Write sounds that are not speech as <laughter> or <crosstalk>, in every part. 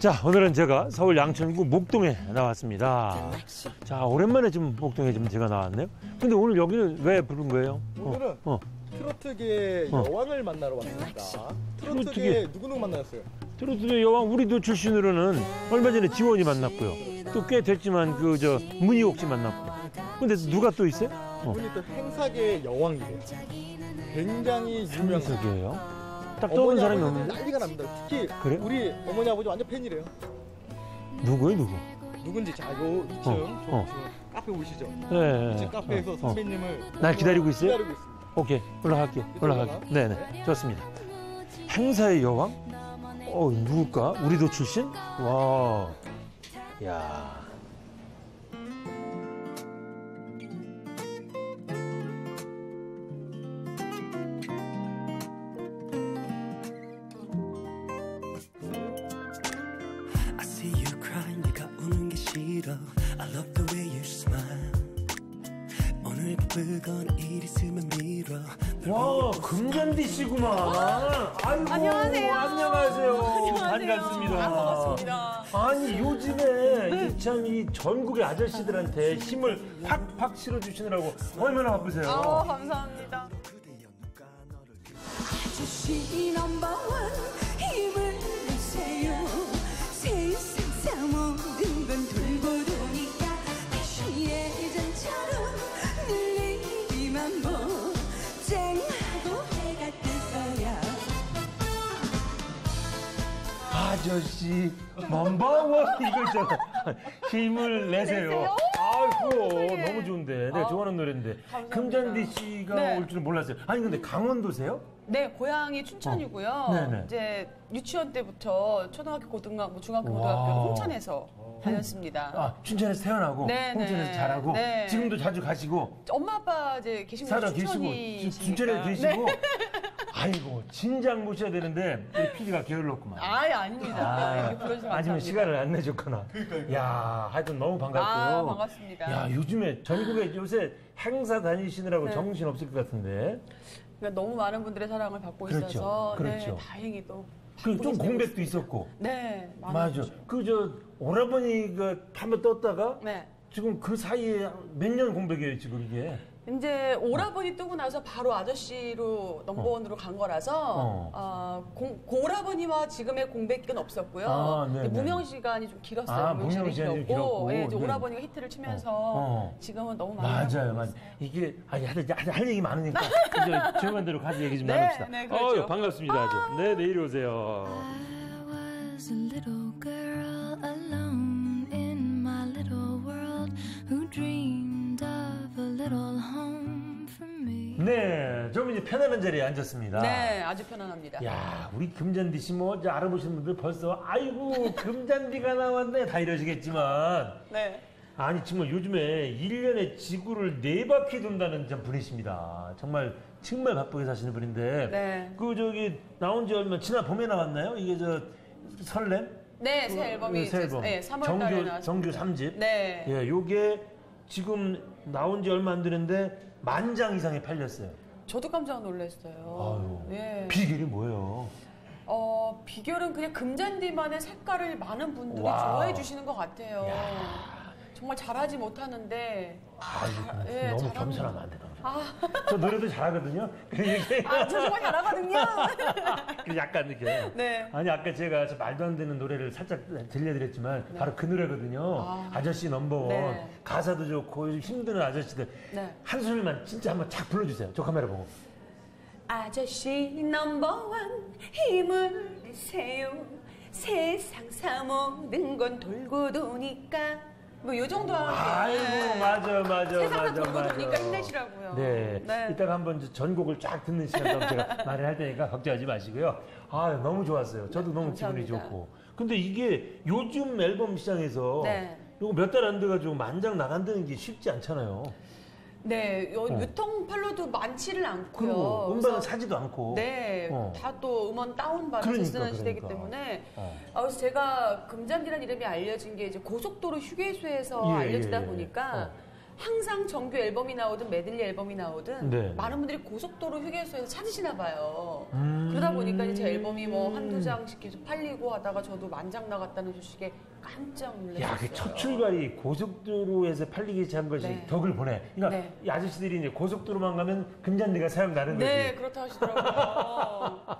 자, 오늘은 제가 서울 양천구 목동에 나왔습니다. 자, 오랜만에 좀 목동에 좀 제가 나왔네요. 근데 오늘 여기는 왜 부른 거예요? 어, 오늘은 어. 트로트계의 어. 여왕을 만나러 왔습니다. 트로트계. 트로트계 누구누구 만나셨어요? 트로트의 여왕 우리도 출신으로는 얼마 전에 지원이 만났고요. 또 꽤 됐지만 그 저 문희옥 씨 만났고. 근데 누가 또 있어요? 어. 이분이 또 행사계의 여왕이래요. 굉장히 유명한 상석이에요. 딱 떠오른 사람이? 아버지들 난리가 납니다. 특히 그래요? 우리 어머니 아버지 완전 팬이래요. 누구예요, 누구? 누군지 자, 요 2층 저 어. 2층 카페 보시죠? 네. 2층 카페에서 어, 어. 선배님을 날 기다리고 있어요? 기다리고 있습니다. 오케이 올라갈게요 올라갈게요 네네 좋습니다 행사의 여왕 어 누굴까 우리도 출신 와야 씨구만 아이고 안녕하세요. 안녕하세요 안녕하세요. 반갑습니다 아, 반갑습니다. 아니 요즘에 참이 전국의 아저씨들한테 힘을 팍팍 실어주시느라고 얼마나 바쁘세요 아, 감사합니다. 아저씨 넘버원 이거 있잖아 힘을 내세요. 아이고. 너무 좋은데 내가 아, 좋아하는 노래인데. 금잔디 씨가 네. 올 줄은 몰랐어요. 아니 근데 강원도세요? 네, 고향이 춘천이고요. 어. 네네. 이제 유치원 때부터 초등학교, 고등학교, 중학교, 와. 고등학교 홍천에서 다녔습니다. 아 춘천에서 태어나고 네, 홍천에서 네. 자라고 네. 지금도 자주 가시고 엄마 아빠 이제 계신 곳이 살아 계시고 춘천이시니까. 춘- 춘천에 계시고 네. 아이고 진작 모셔야 되는데 우리 PD가 게을렀구만. 아예 아닙니다. 이렇게 불러주셔서 아니면. 시간을 안 내줬거나. 야, 하여튼 너무 반갑고. 아, 반갑습니다. 야, 요즘에 전국에 요새 행사 다니시느라고 네. 정신 없을 것 같은데. 그러니까 너무 많은 분들의 사랑을 받고 그렇죠. 있어서 그렇죠. 네, 다행히 또그 바쁘게 좀 지내고 공백도. 있었고. 네, 맞아. 많았죠. 그저 오라버니가 한번 떴다가 네. 지금 그 사이에 몇 년 공백이에요, 지금 이게. 이제 오라버니 뜨고 나서 바로 아저씨로 넘버원으로 간 거라서 어. 어, 공, 오라버니와 지금의 공백은 없었고요. 아, 무명 시간이 좀 길었어요. 아, 무명 시간이 좀 길었고. 예, 이제 네. 오라버니가 히트를 치면서 어. 지금은 너무 많이 맞아요. 있어요. 이게 아니 할, 할, 할 얘기 많으니까 <laughs> 이제 조용한 대로 가서 얘기 좀 네, 나눕시다. 네, 그렇죠. 어유, 반갑습니다, 아주. 네, 내일 오세요. 네, 좀 이제 편안한 자리에 앉았습니다. 네, 아주 편안합니다. 야, 우리 금잔디 씨 뭐 알아보시는 분들 벌써 아이고 금잔디가 나왔네 다 이러시겠지만 네. 아니 정말 요즘에 1년에 지구를 네 바퀴 돈다는 참 분이십니다. 정말 정말 바쁘게 사시는 분인데 네. 그 저기 나온 지 얼마 지난 봄에 나왔나요? 이게 저 설렘? 네, 새 앨범이 새 앨범. 네, 3월 달에 정규 나왔습니다. 정규 3집. 네. 예, 요게 지금 나온 지 얼마 안 되는데 만 장 이상이 팔렸어요. 저도 깜짝 놀랐어요. 아유. 네. 비결이 뭐예요? 어, 비결은 그냥 금잔디만의 색깔을 많은 분들이 wow. 좋아해 주시는 것 같아요. 정말 잘하지 못하는데 아이고, 예, 너무 겸손하면 안 되나. 아, 저 노래도 잘하거든요. 이게 아, 저 정말 잘하거든요. <laughs> 그 약간 이렇게. 네. 아니 아까 제가 저 말도 안 되는 노래를 살짝 들려드렸지만 바로 그 노래거든요. 아. 저씨 넘버원. 네. 가사도 좋고 힘드는 아저씨들. 네. 한 소절만 진짜 한번 착 불러주세요. 저 카메라 보고. 아저씨 넘버원 힘을 내세요. 세상 사 모든 건 돌고 도니까. 뭐 요 정도 하면 아이고 맞아 맞아 세상 다 맞아 돌고 맞아. 도니까 힘내시라고요. 네. 네. 이따가 한번 저 전곡을 쫙 듣는 시간 좀 제가 <laughs> 말을 할 테니까 걱정하지 마시고요. 아 너무 좋았어요. 저도 너무 기분이 감사합니다. 좋고. 근데 이게 요즘 앨범 시장에서 네. 요거 몇 달 안 돼가지고 만장 나간다는 게 쉽지 않잖아요. 네, 요 어. 유통팔로도 많지를 않고요. 그리고 음반은 사지도 않고. 네, 어. 다또 음원 다운받아서 그러니까, 쓰는 시대이기 그러니까. 때문에 어. 아, 그래서 제가 금잔디라는 이름이 알려진 게 이제 고속도로 휴게소에서 예, 알려지다 예, 예. 보니까 어. 항상 정규 앨범이 나오든 메들리 앨범이 나오든 네. 많은 분들이 고속도로 휴게소에서 찾으시나 봐요. 음. 그러다 보니까 이제 제 앨범이 뭐 한두 장씩 계속 팔리고 하다가 저도 만장 나갔다는 소식에 깜짝 놀랐어요. 야, 그 첫 출발이 고속도로에서 팔리기 시작한 것이 네. 덕을 보내. 그러니까 네. 이 아저씨들이 이제 고속도로만 가면 금잔디가 사용 나는 네, 거지. 그렇다 하시더라고요.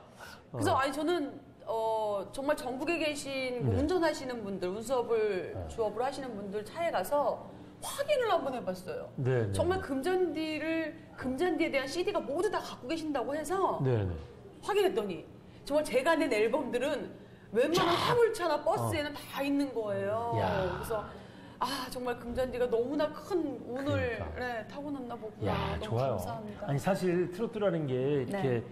그래서 아니 저는 어, 정말 전국에 계신 그 네. 운전하시는 분들, 운수업을 주업으로 하시는 분들 차에 가서 확인을 한번 해봤어요. 네, 네. 정말 금잔디를 금잔디에 대한 CD가 모두 다 갖고 계신다고 해서 네, 네. 확인했더니 정말 제가 낸 앨범들은 웬만한 화물차나 버스에는 다 있는 거예요. 어. 야. 그래서 아 정말 금잔디가 너무나 큰 운을 그러니까. 네, 타고났나 보구나. 야, 너무 좋아요. 감사합니다. 아니 사실 트로트라는 게 이렇게 네.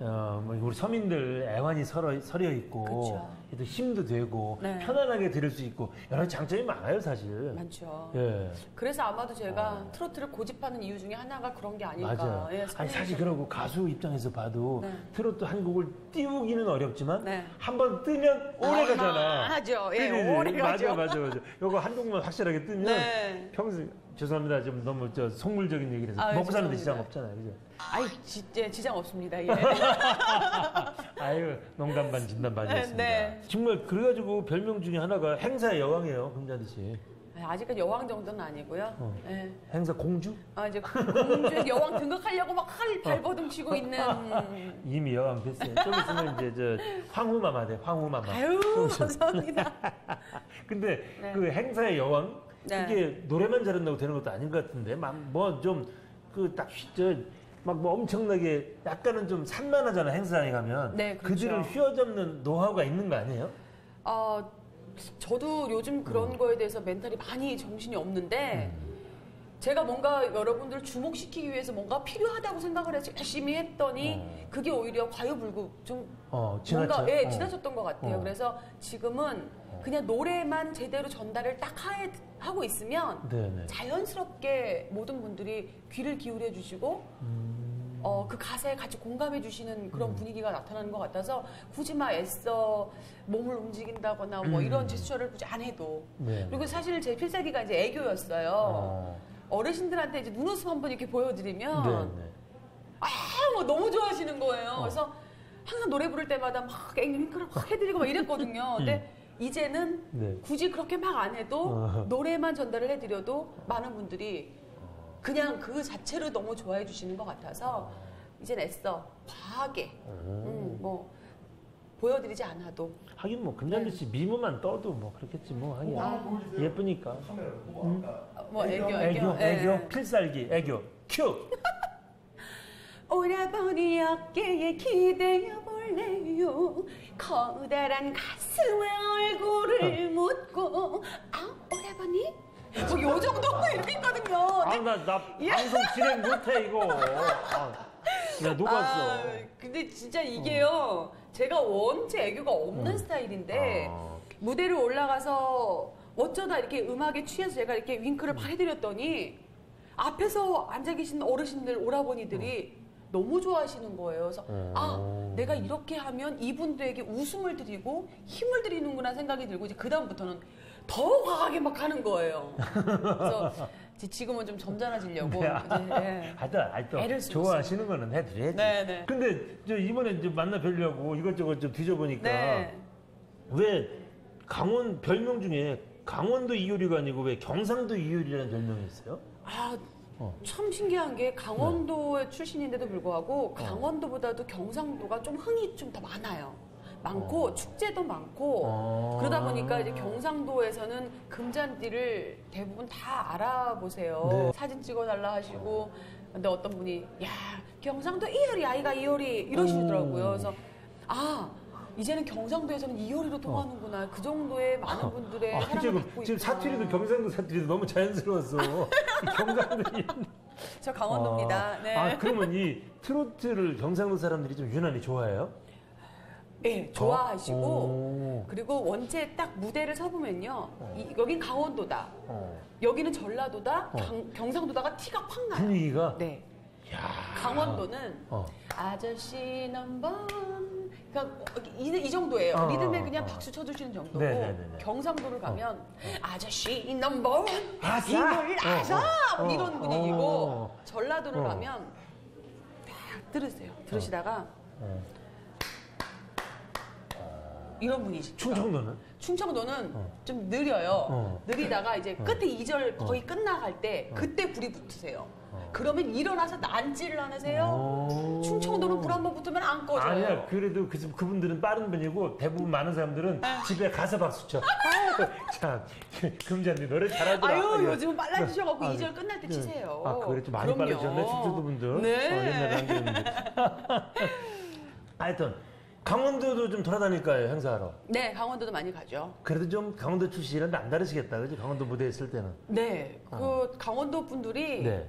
어, 뭐 우리 서민들 애환이 서려, 서려 있고 그쵸. 또 힘도 되고 네. 편안하게 들을 수 있고 여러 장점이 많아요 사실. 많죠. 예. 그래서 아마도 제가 트로트를 고집하는 이유 중에 하나가 그런 게 아닐까. 맞아요. 예, 아니 사실 그러고 가수 입장에서 봐도 네. 트로트 한 곡을 띄우기는 어렵지만 네. 한번 뜨면 오래 가잖아. 하죠. 예? 오래 맞아, 가죠. 맞아, 맞아. 요거 한 곡만 확실하게 뜨면 네. 평생 죄송합니다. 좀 너무 저 속물적인 얘기를 해서 아유, 먹고 사는데. 지장 없잖아요. 그죠? 아이, 지, 예, 지장 없습니다. 예. <laughs> 아유, 농담 반 진담 반이었습니다. 네. 정말 그래가지고 별명 중에 하나가 행사의 여왕이에요, 금잔디 씨. 아직까지 여왕 정도는 아니고요. 어. 예. 행사 공주? 아, 이제 공주 여왕 등극하려고 막 칼 발버둥 치고 있는. <laughs> 이미 여왕 됐어요. 좀 있으면 이제 저 황후마마 돼, 황후마마. 아유, 감사합니다. <laughs> 근데 네. 그 행사의 여왕 네. 그게 노래만 잘한다고 되는 것도 아닌 것 같은데 뭐좀 그딱저 막 뭐 엄청나게 약간은 좀 산만하잖아 행사에 가면 네, 그렇죠. 그들을 휘어잡는 노하우가 있는 거 아니에요? 어, 저도 요즘 그런 음. 거에 대해서 멘탈이 많이 정신이 없는데 제가 뭔가 여러분들을 주목시키기 위해서 뭔가 필요하다고 생각을 해서 열심히 했더니 어. 그게 오히려 과유불급 좀 어 지나쳐. 뭔가 예, 어. 지나쳤던 것 같아요. 어. 그래서 지금은 그냥 노래만 제대로 전달을 딱 하- 하고 있으면 네네. 자연스럽게 모든 분들이 귀를 기울여 주시고 음. 어, 그 가사에 같이 공감해 주시는 그런 분위기가 나타나는 것 같아서 굳이 막 애써 몸을 움직인다거나 뭐 음. 이런 제스처를 굳이 안 해도 네. 그리고 사실 제 필살기가 이제 애교였어요. 어. 어르신들한테 이제 눈웃음 한번 이렇게 보여드리면 네 네. 아, 뭐 너무 좋아하시는 거예요. 어. 그래서 항상 노래 부를 때마다 막앵 윙크를 확 해드리고 막 이랬거든요. 근데 이제는 음. 네. 굳이 그렇게 막 안 해도 어. 노래만 전달을 해드려도 많은 분들이 그냥 그 자체로 너무 좋아해 주시는 것 같아서 이젠 애써 과하게 음, 뭐 보여드리지 않아도 하긴 뭐 금잔디 씨 미모만 떠도 뭐 그렇겠지 뭐 하긴 아. 예쁘니까. 어, 뭐 애교 애교, 애교, 예. 애교, 필살기, 애교, 큐. <laughs> 오라버니 어깨에 기대어 볼래요 커다란 가슴에 얼굴을 묻고 아 오라버니 뭐요 정도 <laughs> 이렇게 있거든요 아, 나, 나 예. 방송 진행 못해, 이거. 아, 야, 녹았어. 아, 근데 진짜 이게요 제가 원체 애교가 없는 스타일인데 아. 무대를 올라가서 어쩌다 이렇게 음악에 취해서 제가 이렇게 윙크를 막 해드렸더니 앞에서 앉아 계신 어르신들 오라버니들이 너무 좋아하시는 거예요. 그래서 아 어. 내가 이렇게 하면 이분들에게 웃음을 드리고 힘을 드리는구나 생각이 들고 이제 그 다음부터는 더 과하게 막 하는 거예요. 그래서 <laughs> 지금은 좀 점잖아지려고 이제, 예. 하여튼, 하여튼 좋아하시는 거는 해드려야지. 네, 네. 근데 저 이번에 이제 만나 뵈려고 이것저것 좀 뒤져보니까 네. 왜 강원 별명 중에 강원도 이효리가 아니고 왜 경상도 이효리라는 별명이 있어요? 아, 어. 참 신기한 게 강원도의 출신인데도 불구하고 강원도보다도 경상도가 좀 흥이 좀 더 많아요. 많고 어. 축제도 많고 어. 그러다 보니까 이제 경상도에서는 금잔디를 대부분 다 알아보세요. 네. 사진 찍어달라 하시고 근데 어떤 분이 야 경상도 이효리 아이가 이효리 이러시더라고요. 오. 그래서 아 이제는 경상도에서는 이효리로 통하는구나 그 정도의 많은 분들의 아, 사랑을 지금, 받고 지금. 사투리도 경상도 사투리도 너무 자연스러웠어. 이 경상도 이- 저 강원도입니다. 아, 네. 아, 그러면 이 트로트를 경상도 사람들이 좀 유난히 좋아해요? 네, 좋아하시고 오. 그리고 원체 딱 무대를 서보면요. 이- 여긴 강원도다. 어. 여기는 전라도다. 어. 경, 경상도다가 티가 확 나요. 분위기가 네. 야. 강원도는 어. 아저씨 넘번 그러니까 이, 이 정도예요. 어, 리듬에 그냥 어. 박수 쳐주시는 정도고 네네네네. 경상도를 가면 아저씨 넘번! 힘을 어, 어. 막 이런 분위기고 어. 전라도를 어. 가면 딱 들으세요. 들으시다가 어. 이런 분이시죠. 충청도는? 충청도는 어. 좀 느려요. 어. 느리다가 이제 끝에 이 2절 거의 끝나갈 때 그때 불이 붙으세요. 그러면 일어나서 난지를 안으세요. 오. 충청도는 불 한 번 붙으면 안 꺼져요. 아니야 그래도 그, 그분들은 빠른 분이고 대부분 많은 사람들은 집에 가서 박수 쳐. 참 금잔디 노래 잘하더라. 아유 예. 요즘은 빨라지셔갖고 아, 이 2절 끝날 때 네. 치세요. 아 그래 좀 많이 그럼요. 빠르셨네 충청도 분들. 네. 어, 옛날에 안 그랬는데. 하여튼 강원도도 좀 돌아다닐까요 행사하러. 네, 강원도도 많이 가죠. 그래도 좀 강원도 출신이라 남다르시겠다 그지 강원도 무대 했을 때는. 네, 그 강원도 분들이 아. 네.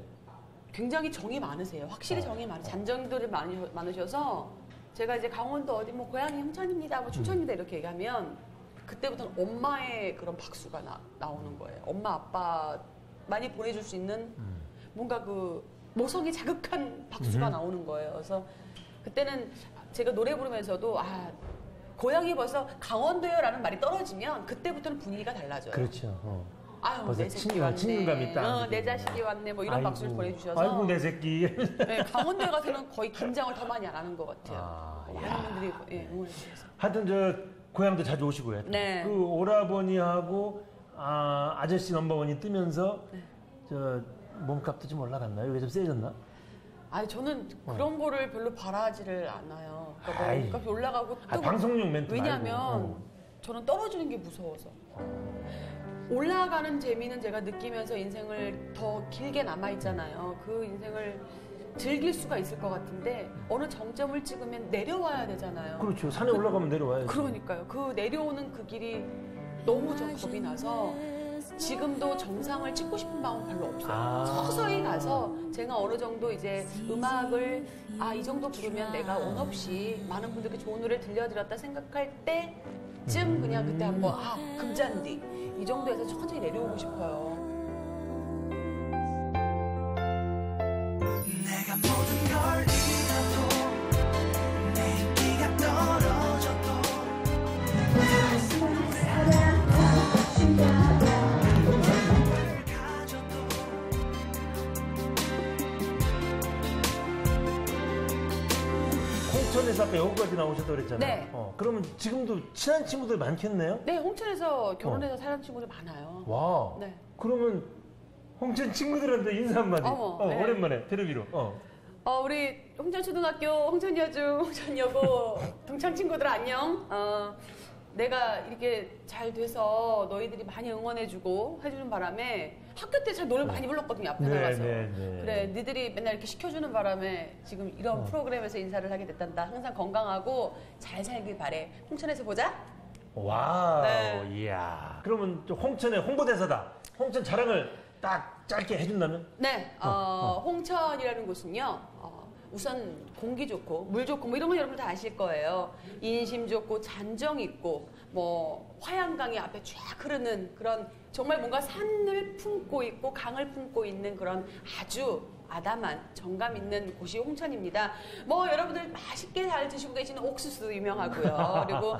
굉장히 정이 많으세요. 확실히 어. 정이 많으 잔정들이 많이 많으셔서 제가 이제 강원도 어디 뭐 고향이 홍천입니다, 뭐 충청입니다 음. 이렇게 얘기하면 그때부터는 엄마의 그런 박수가 나, 나오는 거예요. 엄마 아빠 많이 보내줄 수 있는 음. 뭔가 그 모성이 자극한 박수가 음. 나오는 거예요. 그래서 그때는 제가 노래 부르면서도 아 고향이 벌써 강원도요라는 말이 떨어지면 그때부터는 분위기가 달라져요. 그렇죠. 어. 아유 내 새끼 친근감, 왔네. 친근감 있다. 어, 내 자식이 왔네. 뭐 이런 아이고, 박수를 보내주셔서. 아이고 내 새끼. 네, 강원도에 가서는 거의 긴장을 더 많이 안 하는 것 같아요. 아, 많은 분들이 예, 응원해 주셔서. 하여튼 저 고향도 자주 오시고요. 네. 그 오라버니하고 아, 아저씨 넘버원이 뜨면서 네. 저 몸값도 좀 올라갔나요? 이게 좀 세졌나? 아니 저는 그런 거를 별로 바라지를 않아요. 그러니까 뭐 어. 아이. 몸값이 올라가고 아, 또 방송용 멘트 왜냐하면 말고. 어. 저는 떨어지는 게 무서워서. 올라가는 재미는 제가 느끼면서 인생을 더 길게 남아 있잖아요. 그 인생을 즐길 수가 있을 것 같은데 어느 정점을 찍으면 내려와야 되잖아요. 그렇죠. 산에 올라가면 내려와야지. 그러니까요. 그 내려오는 그 길이 너무 좀 겁이 나서 지금도 정상을 찍고 싶은 마음은 별로 없어요. 아. 서서히 가서 제가 어느 정도 이제 음악을 아 이 정도 부르면 내가 원 없이 많은 분들께 좋은 노래 들려드렸다 생각할 때쯤 그냥 그때 한번 아 금잔디 이 정도에서 천천히 내려오고 싶어요. 내가 모든 홍천에서 아까 여기까지 나오셨다고 그랬잖아요. 네. 어, 그러면 지금도 친한 친구들 많겠네요? 네 홍천에서 결혼해서 사는 친구들 많아요. 와. 네. 그러면 홍천 친구들한테 인사 한마디. 어머, 어, 네. 오랜만에 텔레비로. 어. 어, 우리 홍천 초등학교, 홍천 여중, 홍천 여고 <laughs> 동창 친구들 안녕. 어, 내가 이렇게 잘 돼서 너희들이 많이 응원해주고 해주는 바람에 학교 때 잘 노래 많이 불렀거든요 앞에 네, 나가서. 네, 네. 그래, 니들이 맨날 이렇게 시켜주는 바람에 지금 이런 어. 프로그램에서 인사를 하게 됐단다. 항상 건강하고 잘 살길 바래. 홍천에서 보자. wow. 네. 이야. 그러면 좀 홍천의 홍보대사다. 홍천 자랑을 딱 짧게 해준다면? 네, 어, 홍천이라는 곳은요. 어, 우선 공기 좋고 물 좋고 뭐 이런 건 여러분 다 아실 거예요. 인심 좋고 잔정 있고 뭐 화양강이 앞에 쫙 흐르는 그런 정말 뭔가 산을 품고 있고 강을 품고 있는 그런 아주 아담한 정감 있는 곳이 홍천입니다. 뭐 여러분들 맛있게 잘 드시고 계시는 옥수수 유명하고요. 그리고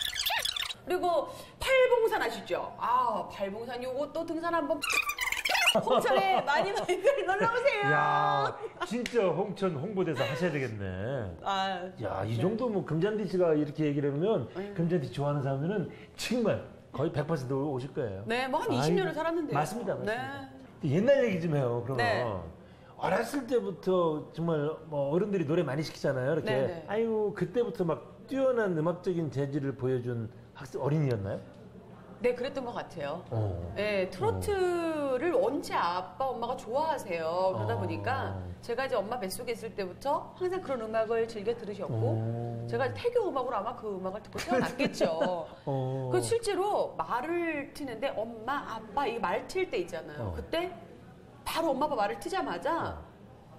<laughs> 그리고 팔봉산 아시죠? 아 팔봉산 요거 또 등산 한번 홍천에 많이 많이 <laughs> 놀러 오세요. 야 진짜 홍천 홍보대사 하셔야 되겠네. 아, 야, 이 정도 뭐 금잔디 씨가 이렇게 얘기를 하면 네. 금잔디 좋아하는 사람들은 정말 거의 100% 오실 거예요. 네, 뭐한 아이고, 20년을 살았는데요. 맞습니다, 맞습니다. 네. 옛날 얘기 좀 해요. 그러면 네. 어렸을 때부터 정말 뭐 어른들이 노래 많이 시키잖아요. 이렇게 네, 네. 아유 그때부터 막 뛰어난 음악적인 재질을 보여준 학생 어린이였나요? 네, 그랬던 것 같아요. 어. 네, 트로트를 원체 아빠, 엄마가 좋아하세요. 그러다 어. 보니까 제가 이제 엄마 뱃속에 있을 때부터 항상 그런 음악을 즐겨 들으셨고 어. 제가 태교 음악으로 아마 그 음악을 듣고 태어났겠죠. <laughs> 어. 그 실제로 말을 트는데 엄마, 아빠 이 말 틀 때 있잖아요. 어. 그때 바로 엄마 아빠 말을 트자마자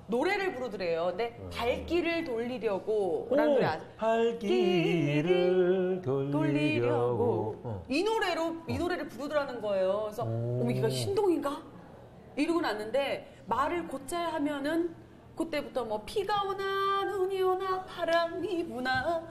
노래를 부르더래요. 근데 발길을 돌리려고 라는 노래 아세요? 발길을 돌리려고 어. 이 노래로 이 노래를 부르더라는 거예요. 그래서 오. 어머 얘가 신동인가? 이러고 났는데 말을 곧잘 하면은 그때부터 뭐 비가 오나 눈이 오나 바람이 부나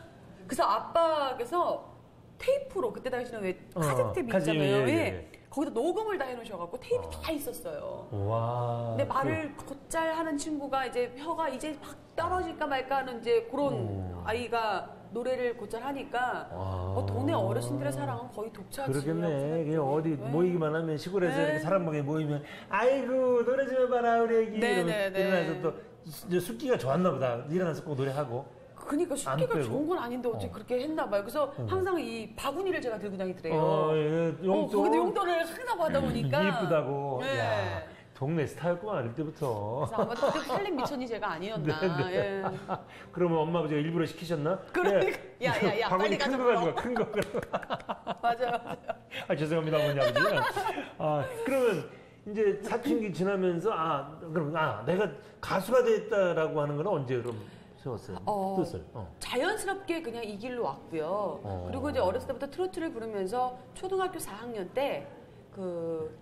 그래서 아빠께서 테이프로 그때 당시는 왜 어, 카세트 테이프 카세트, 있잖아요. 예, 예, 예. 예. 거기다 녹음을 다 해놓으셔갖고 테이프 다 있었어요. 와. 근데 말을 곧잘 하는 친구가 이제 혀가 이제 막 떨어질까 말까 하는 이제 그런 아이가 노래를 곧잘 하니까 어, 동네 어르신들의 사랑은 거의 독차지. 그러겠네. 그냥 어디 모이기만 하면 시골에서 네. 이렇게 사람 먹에 모이면 아이고 노래 좀 해봐라 우리 애기 네, 이러면 네, 네. 일어나서 또 이제 숙기가 좋았나 보다. 일어나서 꼭 노래하고. 그러니까 빼고? 좋은 건 아닌데 어떻게 어. 그렇게 했나 봐요. 그래서 항상 이 바구니를 제가 들고 다니더래요. 어, 예, 어, 용돈. 거기다 용돈을 하나 하다 보니까 이쁘다고. 네. 야, 동네 스타였구만 어릴 때부터. 그래서 아마 그때 살림 미천이 제가 아니었나. <laughs> 네, 예. 그러면 엄마 아버지가 일부러 시키셨나? 그러니까. 야, 야, 야, <laughs> 바구니 큰 거. 가지고 큰 거. <laughs> 맞아요. 맞아요. 아 죄송합니다 어머니 아버지. 아 그러면 이제 사춘기 지나면서 아 그럼 아 내가 가수가 됐다라고 하는 건 언제 그럼 세웠어요? 어. 뜻을. 어. 자연스럽게 그냥 이 길로 왔고요. 어. 그리고 이제 어렸을 때부터 트로트를 부르면서 초등학교 4학년 때 그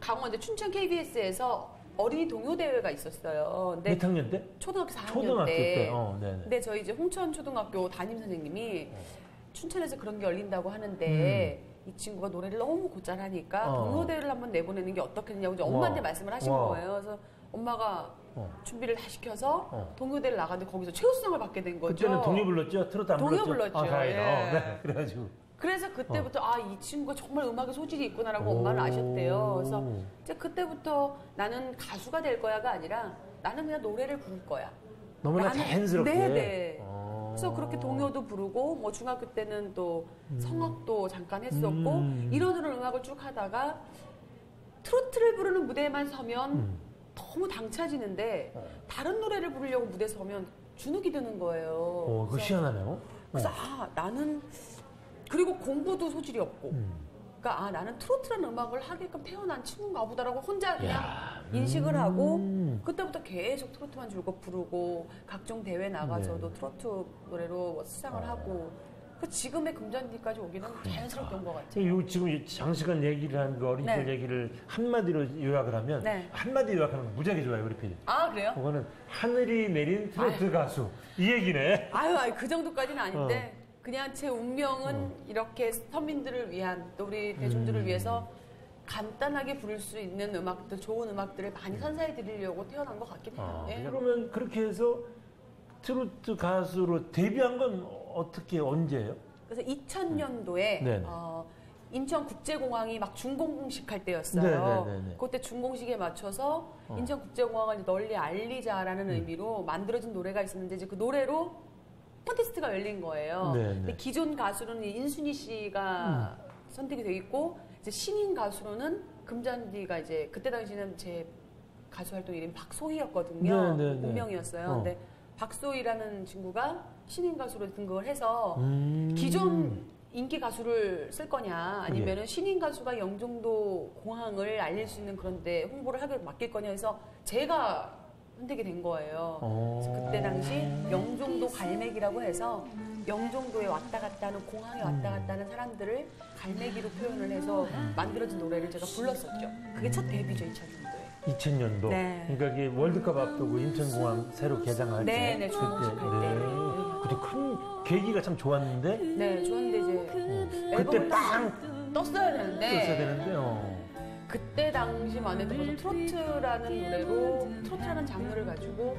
강원 이제 춘천 KBS에서 어린이 동요 대회가 있었어요. 근데 몇 학년 때? 초등학교 4학년 초등학교 때. 때. 어, 네네. 근데 저희 이제 홍천 초등학교 담임 선생님이 춘천에서 그런 게 열린다고 하는데 이 친구가 노래를 너무 곧잘하니까 음. 어. 동요 대회를 한번 내보내는 게 어떻겠냐고 이제 엄마한테 와. 말씀을 하신 와. 거예요. 그래서 엄마가 어. 준비를 다 시켜서 어. 동요대를 나갔는데 거기서 최우수상을 받게 된 거죠. 그때는 동요 불렀죠? 트로트 안 동요 불렀죠? 불렀죠. 아, 다행이다. 예. 어, 네. 그래가지고. 그래서 그때부터 아 이 친구가 정말 음악에 소질이 있구나라고 오. 엄마는 아셨대요. 그래서 이제 그때부터 나는 가수가 될 거야가 아니라 나는 그냥 노래를 부를 거야. 너무나 나는- 자연스럽게. 네네. 어. 그래서 그렇게 동요도 부르고 뭐 중학교 때는 또 성악도 잠깐 했었고 음. 이런저런 음악을 쭉 하다가 트로트를 부르는 무대에만 서면 음. 너무 당차지는데 다른 노래를 부르려고 무대 에 서면 주눅이 드는 거예요. 어, 그거 희한하네요. 그래서 아 나는 그리고 공부도 소질이 없고 음. 그러니까 아 나는 트로트라는 음악을 하게끔 태어난 친구인가 보다라고 혼자 그냥 야, 인식을 하고 음. 그때부터 계속 트로트만 줄곧 부르고 각종 대회 나가서도 네. 트로트 노래로 뭐 수상을 어. 하고 그 지금의 금잔디까지 오기는 자연스럽게 온 것 같아요. 이 지금 이 장시간 얘기를 한 그 어린이들 네. 얘기를 한마디로 요약을 하면 네. 한마디 요약하는 거 무지하게 좋아요 우리 PD. 아 그래요? 그거는 하늘이 내린 트로트 가수 이 얘기네. 아유, 아유 그 정도까지는 아닌데 어. 그냥 제 운명은 이렇게 서민들을 위한 또 우리 대중들을 음. 위해서 간단하게 부를 수 있는 음악들, 좋은 음악들을 많이 선사해 드리려고 태어난 것 같긴 해요. 아, 예. 그러면 그렇게 해서 트로트 가수로 데뷔한 건 어떻게 언제예요? 그래서 2000년도에 네네. 어, 인천국제공항이 막 준공식 할 때였어요. 네네네네. 그때 준공식에 맞춰서 어. 인천국제공항을 널리 알리자라는 음. 의미로 만들어진 노래가 있었는데 이제 그 노래로 콘테스트가 열린 거예요. 네네. 근데 기존 가수로는 인순이 씨가 음. 선택이 돼 있고 이제 신인 가수로는 금잔디가 이제 그때 당시는 제 가수 활동 이름이 박소희였거든요. 네네네. 본명이었어요. 어. 근데 박소희라는 친구가 신인 가수로 등극을 해서 음. 기존 인기 가수를 쓸 거냐 아니면은 신인 가수가 영종도 공항을 알릴 수 있는 그런데 홍보를 하게 맡길 거냐 해서 제가 선택이 된 거예요. 어. 그래서 그때 당시 영종도 갈매기라고 해서 영종도에 왔다 갔다 하는 공항에 왔다 갔다 하는 사람들을 갈매기로 표현을 해서 만들어진 노래를 제가 불렀었죠. 그게 첫 데뷔죠 2000년도에. 2000년도. 네. 그러니까 이게 월드컵 앞두고 인천공항 새로 개장할 때. 네, 네, 준공식 할 때. 네. 그때 큰 계기가 참 좋았는데 네, 좋았는데 이제 어. 그때 빵 떴어야 되는데 떴어야 되는데. 어. 그때 당시만 해도 벌써 트로트라는 노래로 트로트라는 장르를 가지고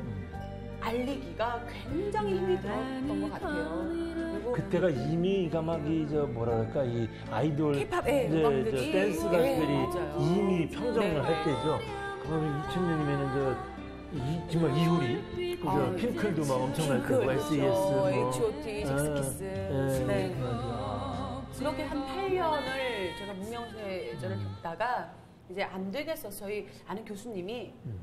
알리기가 굉장히 힘이 들었던 것 같아요. 그리고 그때가 이미 가막이 저 뭐랄까 이 아이돌 K-팝의 이제 음악들이 저 댄스 예, 가수들이 맞아요. 이미 평정을 네. 할 때죠. 그러면 2000년이면은 저 이, 정말 이효리, 그죠? 아, 핑클도 막 엄청날 때고 그렇죠. SES, 뭐, H.O.T, 잭스키스. 예, 네. 아, 그렇게 한 8년을 제가 무명세절을 겪다가 이제 안 되겠어. 저희 아는 교수님이 음.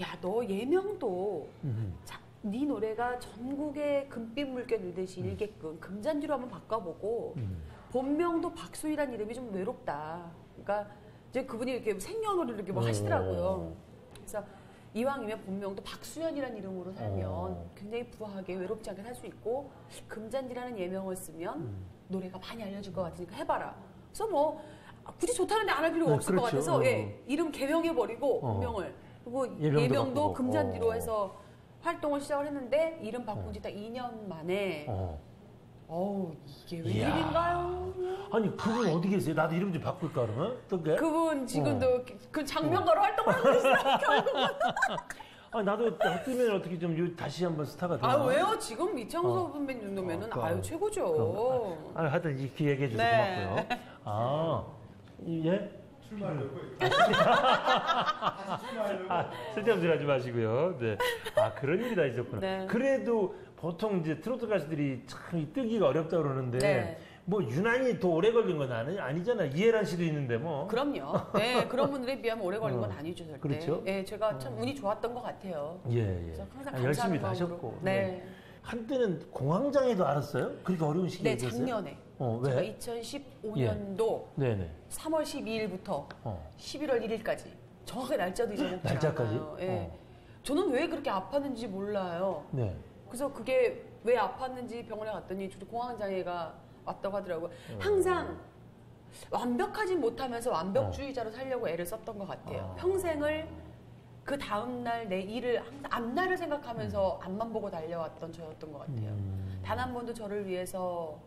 야, 너 예명도 음. 자, 네 노래가 전국에 금빛 물결 늘듯이 일게끔 금잔디로 한번 바꿔보고 음. 본명도 박소희란 이름이 좀 외롭다. 그러니까 이제 그분이 이렇게 생년월일 이렇게 뭐 하시더라고요. 어. 그래서 이왕이면 본명도 박수연이라는 이름으로 살면 어. 굉장히 부하게 외롭지 않게 살 수 있고 금잔디라는 예명을 쓰면 음. 노래가 많이 알려질 것 같으니까 해봐라. 그래서 뭐 아, 굳이 좋다는데 안 할 필요가 네, 없을 그렇죠. 것 같아서 어. 예, 이름 개명해 버리고 어. 본명을 그리고 예명도 예명도. 금잔디로 어. 해서 활동을 시작을 했는데 이름 바꾼 지딱 2년 만에 어. 어우 이게 이야. 웬일인가요? 아니 그분 어디 계세요? 나도 이름 좀 바꿀까 그러면? 어떻게? 그분 지금도 어. 그 장면가로 활동을 하고 있어요. <laughs> 결국은. 아 나도 뜨면 어떻게 좀 요- 다시 한번 스타가 되나? 아 왜요? 지금 이창섭 어. 선배님 정도면은 어, 그럼. 아유 최고죠. 아, 하여튼 이렇게 얘기해 주셔서 네. 고맙고요. 아, 예? 아, 쓸데없는 소리 하지 마시고요. 네. 아, 그런 일이 다 있었구나. 네. 그래도 보통 이제 트로트 가수들이 참이 뜨기가 어렵다 그러는데 네. 뭐 유난히 더 오래 걸린 건 아니, 아니잖아. 이해란 씨도 있는데 뭐. 그럼요. 네, 그런 분들에 비하면 오래 걸린 건 어, 아니죠, 절대. 그렇죠. 네, 제가 참 운이 좋았던 것 같아요. 예, 예. 항상 아, 열심히. 하셨고. 네. 한때는 공황장애도 알았어요? 그렇게 어려운 네, 시기였어요? 작년에. 어, 제가 왜? 2015년도 네네. 3월 12일부터 어. 11월 1일까지 정확하게 날짜도 잊어먹지 날짜까지? 않아요. 예. 어. 저는 왜 그렇게 아팠는지 몰라요. 네. 그래서 그게 왜 아팠는지 병원에 갔더니 저도 공황장애가 왔다고 하더라고요. 어. 항상 완벽하지 못하면서 완벽주의자로 살려고 애를 썼던 것 같아요. 어. 평생을 그 다음날 내 일을 항상 앞날을 생각하면서 앞만 보고 달려왔던 저였던 것 같아요. 음. 단한 번도 저를 위해서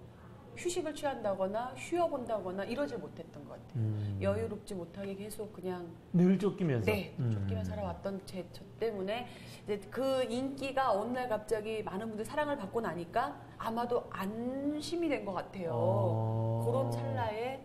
휴식을 취한다거나 쉬어본다거나 이러질 못했던 것 같아요. 음. 여유롭지 못하게 계속 그냥 늘 쫓기면서. 네, 음. 쫓기며 살아왔던 제, 저 때문에 이제 그 인기가 어느 날 갑자기 많은 분들 사랑을 받고 나니까 아마도 안심이 된 것 같아요. 어. 그런 찰나에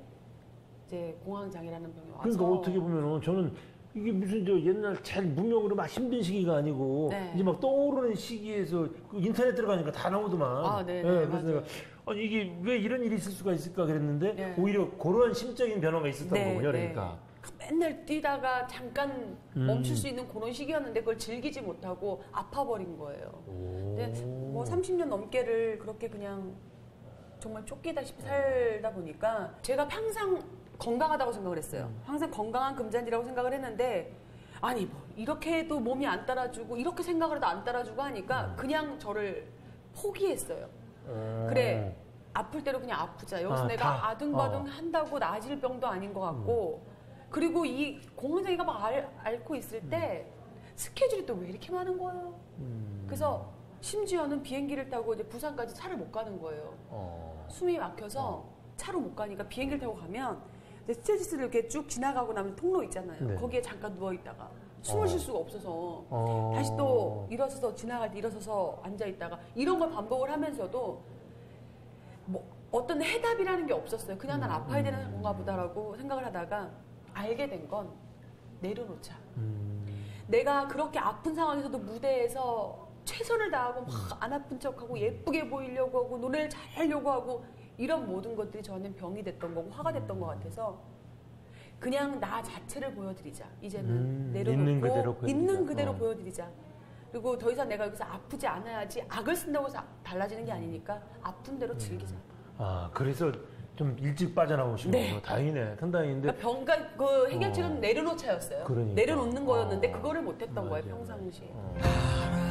이제 공황장애라는 병이 와서 그러니까 어떻게 보면은 저는 이게 무슨 저 옛날 잘 무명으로 막 힘든 시기가 아니고 네. 이제 막 떠오르는 시기에서 그 인터넷 들어가니까 다 나오더만. 아, 네, 예, 네, 그래서 맞아요. 내가 아니 이게 왜 이런 일이 있을 수가 있을까 그랬는데 네. 오히려 그러한 심적인 변화가 있었던 네, 거군요. 네. 그러니까. 그 맨날 뛰다가 잠깐 음. 멈출 수 있는 그런 시기였는데 그걸 즐기지 못하고 아파버린 거예요. 근데 뭐 30년 넘게를 그렇게 그냥 정말 쫓기다시피 살다 보니까 제가 항상 건강하다고 생각을 했어요. 항상 건강한 금잔디라고 생각을 했는데 아니 뭐 이렇게 해도 몸이 안 따라주고 이렇게 생각을 해도 안 따라주고 하니까 그냥 저를 포기했어요. 그래 아플 대로 그냥 아프자. 여기서 아, 내가 다. 아둥바둥 어. 한다고 나아질 병도 아닌 것 같고 그리고 이 공황장애가 막 알, 앓고 있을 때 스케줄이 또 왜 이렇게 많은 거예요. 음. 그래서 심지어는 비행기를 타고 이제 부산까지 차를 못 가는 거예요. 어. 숨이 막혀서 차로 못 가니까 비행기를 타고 가면 이제 스테이지스를 이렇게 쭉 지나가고 나면 통로 있잖아요. 네. 거기에 잠깐 누워 있다가 숨을 어. 쉴 수가 없어서 어. 다시 또 일어서서 지나갈 때 일어서서 앉아 있다가 이런 걸 반복을 하면서도 뭐 어떤 해답이라는 게 없었어요. 그냥 난 아파야 되는 건가 보다라고 생각을 하다가 알게 된 건 내려놓자. 음. 내가 그렇게 아픈 상황에서도 무대에서 최선을 다하고 막 안 아픈 척하고 예쁘게 보이려고 하고 노래를 잘 하려고 하고 이런 모든 것들이 저는 병이 됐던 거고 화가 됐던 것 같아서 그냥 나 자체를 보여드리자. 이제는 음, 내려놓고 있는 그대로 보여드리자. 있는 그대로 어. 보여드리자. 그리고 더 이상 내가 여기서 아프지 않아야지 악을 쓴다고 해서 달라지는 게 아니니까 아픈 대로 즐기자. 아 그래서 좀 일찍 빠져나오신 네. 거예요. 다행이네. 천다행인데 그러니까 병가 그 해결책은 어. 내려놓자였어요. 그러니까. 내려놓는 거였는데 어. 그거를 못했던 거예요. 평상시에. 어.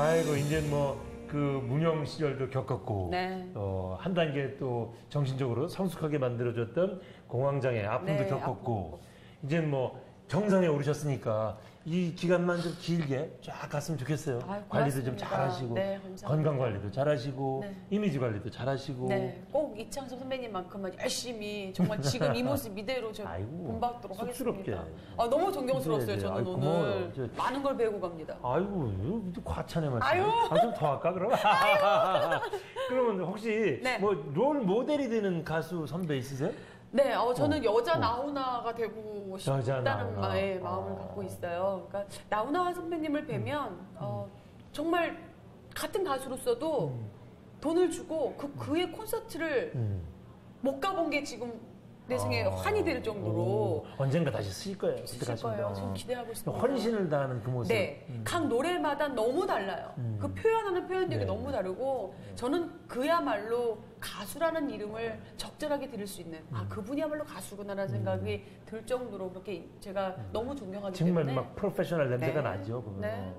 아이고 이제 뭐 그 무명 시절도 겪었고 네. 어, 한 단계 또 정신적으로 성숙하게 만들어줬던 공황장애 아픔도 네, 겪었고 이제 뭐 정상에 오르셨으니까 이 기간만 좀 길게 쫙 갔으면 좋겠어요. 아유, 관리도 좀. 잘하시고 네. 건강 관리도 잘하시고 네. 이미지 관리도 잘하시고 네, 꼭 이창섭 선배님만큼만 열심히 정말 지금 이 모습 이대로 저 아이고, 본받도록 쑥스럽게. 하겠습니다. 아, 너무 존경스러웠어요. 네, 네. 저는 아이고, 오늘 고마워요. 저- 많은 걸 배우고 갑니다. 아이고 이거 과찬의 말씀. 아유. 좀더 할까 그럼? <laughs> 그러면 혹시 네. 뭐롤 모델이 되는 가수 선배 있으세요? 네, 어, 저는 어, 여자 어. 나훈아가 되고 싶다는 나훈아. 마, 예, 마음을 어. 갖고 있어요. 그러니까 나훈아 선배님을 뵈면 어, 정말 같은 가수로서도 돈을 주고 그 그의 콘서트를 음. 못 가본 게 지금 내 생에 아. 환이 될 정도로 오, 언젠가 다시 쓸 거예요. 쓰실. 거예요. 지금 기대하고 있습니다. 헌신을 다하는 그 모습. 네, 음. 각 노래마다 너무 달라요. 음. 그 표현하는 표현들이 네. 너무 다르고 저는 그야말로 가수라는 이름을 적절하게 들을 수 있는 음. 아 그분이야말로 가수구나라는 생각이 들 정도로 그렇게 제가 너무 존경하기 정말 때문에 막 프로페셔널 냄새가 네. 나죠. 그거. 네.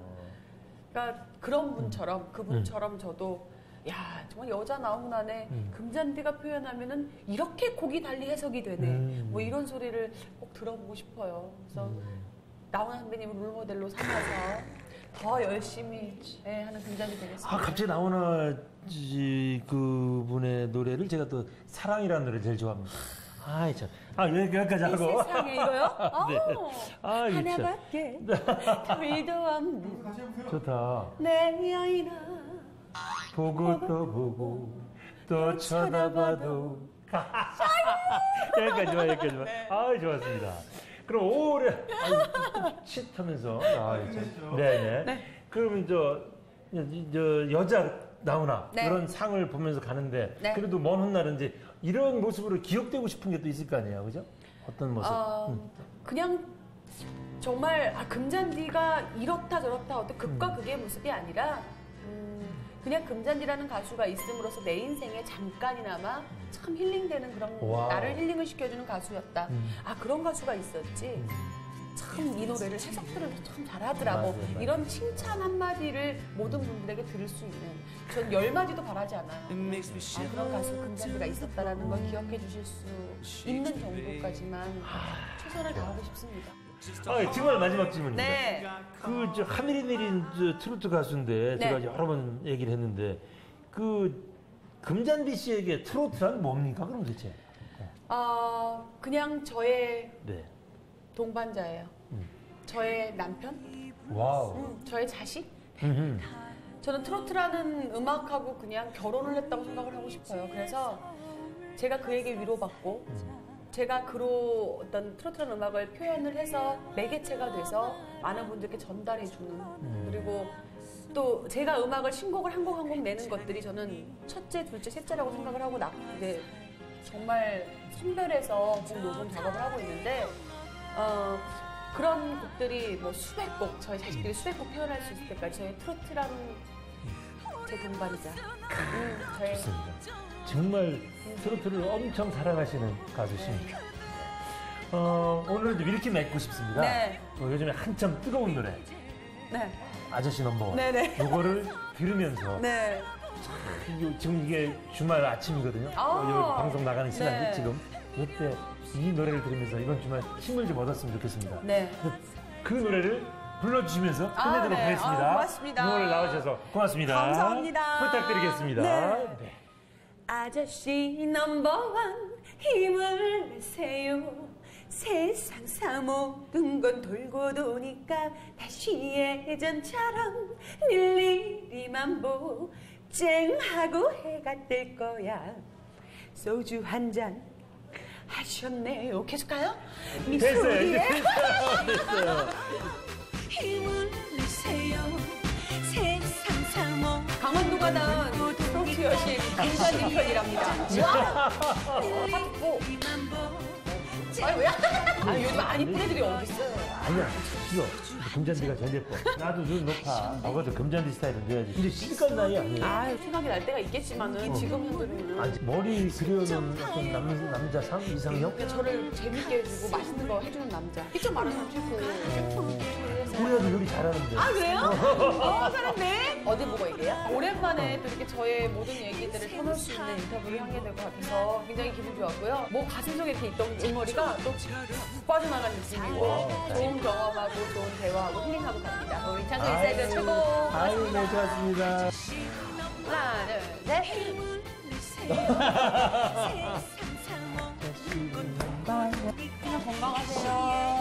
그러니까 그런 분처럼 그분처럼 저도 야 정말 여자 나훈아네 음. 금잔디가 표현하면은 이렇게 곡이 달리 해석이 되네 음. 뭐 이런 소리를 꼭 들어보고 싶어요. 그래서 음. 나훈아 선배님을 롤모델로 삼아서 더 열심히 예, 하는 금잔디 되겠습니다. 아 갑자기 지- 그분의 노래를 제가 또 사랑이라는 노래 제일 좋아합니다. 아이 참. 아 여기- 여기까지 이 하고. 세상에 이거요? <laughs> 네. 아, 이거 참. 하나밖에 <laughs> <laughs> 둘도 없는 좋다. 내 여인아 보고 또 보고 또 쳐다봐도 여기까지만 여기까지만 아 좋았습니다. 그럼 오래 칫 하면서. 아, 참. 네네. 그러면 저, 저 여자 나오나? 네. 그런 상을 보면서 가는데 네. 그래도 먼 훗날은 이제 이런 모습으로 기억되고 싶은 게 또 있을 거 아니에요. 그죠? 어떤 모습? 어, 음. 그냥 정말 아, 금잔디가 이렇다 저렇다 어떤 극과 음. 극의 모습이 아니라 음, 그냥 금잔디라는 가수가 있음으로써 내 인생에 잠깐이나마 참 힐링되는 그런 와. 나를 힐링을 시켜주는 가수였다. 음. 아 그런 가수가 있었지. 참 이 노래를 해석들을 참 잘하더라고. 맞아요, 맞아요. 이런 칭찬 한마디를 모든 분들에게 들을 수 있는 전 열 마디도 바라지 않아요. 아. 그런 가수 금잔디가 있었다라는 걸 기억해 주실 수 있는 정도까지만 최선을 다하고 싶습니다. 아, 정말 마지막 질문입니다 네. 그 저 하늘이 내린 저 트로트 가수인데 네. 제가 여러 번 얘기를 했는데 그 금잔디 씨에게 트로트란 뭡니까 그럼 대체? 어, 그냥 저의 네. 동반자예요. 음. 저의 남편, wow. 음, 저의 자식. 음흠. 저는 트로트라는 음악하고 그냥 결혼을 했다고 생각을 하고 싶어요. 그래서 제가 그에게 위로받고 제가 그로 어떤 트로트라는 음악을 표현을 해서 매개체가 돼서 많은 분들께 전달해 주는 그리고 또 제가 음악을 신곡을 한곡 한곡 내는 것들이 저는 첫째, 둘째, 셋째라고 생각을 하고 나, 네, 정말 선별해서 곡 녹음 작업을 하고 있는데 어, 그런 곡들이 뭐 수백 곡 저희 자식들이 수백 곡 표현할 수 있을 때까지 저희 트로트라는 제 동반자 음, 저의 좋습니다. 정말 트로트를 엄청 사랑하시는 가수십니다. 어, 오늘 좀 이렇게 맺고 싶습니다. 네. 어, 요즘에 한참 뜨거운 노래 네, 아저씨 넘버원. 네네. 요거를 들으면서 네. 이- 지금 이게 주말 아침이거든요. 아. 어, 방송 나가는 시간이 네. 지금 이때 이 노래를 들으면서 이번 주말 힘을 좀 얻었으면 좋겠습니다. 네. 그 노래를 불러주시면서 아, 끝내도록 네. 하겠습니다. 아, 고맙습니다. 오늘 나오셔서 고맙습니다. 감사합니다. 부탁드리겠습니다. 네. 네. 아저씨 넘버원 힘을 내세요. 세상 사 모든 건 돌고 도니까 다시 예전처럼 일일이만 보 쨍하고 해가 뜰 거야. 소주 한 잔 하셨네요. 계속 가요? 미소리에. 됐어요. 됐어요. <laughs> 힘을 내세요. 세상 사모 강원도가 낳은 트로트 여신 김관진 편이랍니다 와! 하고 아니 왜? 아 요즘 아니 뿌레들이 어딨어요 아니야, 싫어. 금잔디가 제일 예뻐. 나도 눈 높아. 먹어도 금잔디 스타일은 줘야지. 근데 시집갈 나이 아니에요. 아 생각이 날 때가 있겠지만은 지금 현재는 아니, 머리 그려놓은 어떤 남, 남자 상 이상형? 저를 재밌게 해주고 맛있는 거 해주는 남자. 이쪽 말하는 최고. 우리 아들 요리 잘하는데. 아 그래요? <laughs> 어 잘한데? 어디 보고 얘기해요? 오랜만에 또 이렇게 저의 모든 얘기들을 터놓을 수 있는 인터뷰를 하게 될 것 같아서 굉장히 기분 좋았고요. 뭐 가슴 속에 이렇게 있던 응어리가 또 빠져나간 느낌이고 좋은 경험하고 좋은 대화하고 힐링하고 갑니다. 우리 창섭 인사이드 최고. 아유, 네, 좋았습니다. 하나 둘 셋. <laughs> 건강하세요.